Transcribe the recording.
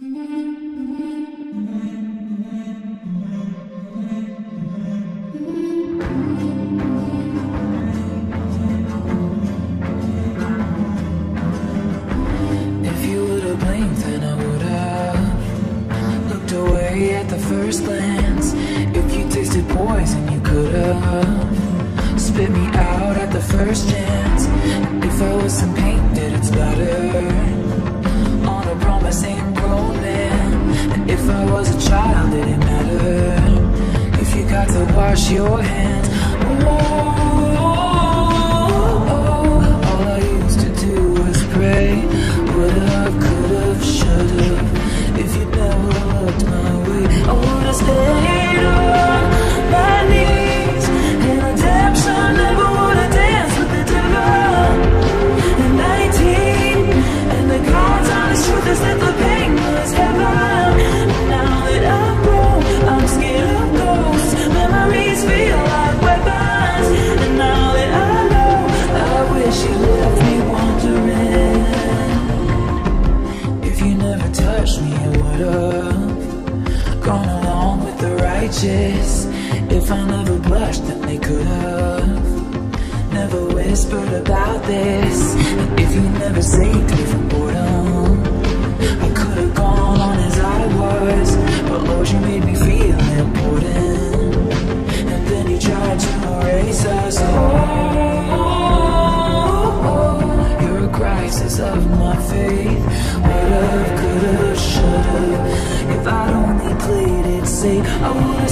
If you would have blinked, then I would have looked away at the first glance. If you tasted poison, you could have spit me out at the first chance. If I was some paint, did it splatter on a promising? your hand. touch me, what would've gone along with the righteous. If I never blushed, then they could've never whispered about this. If you never say me from. say I wanna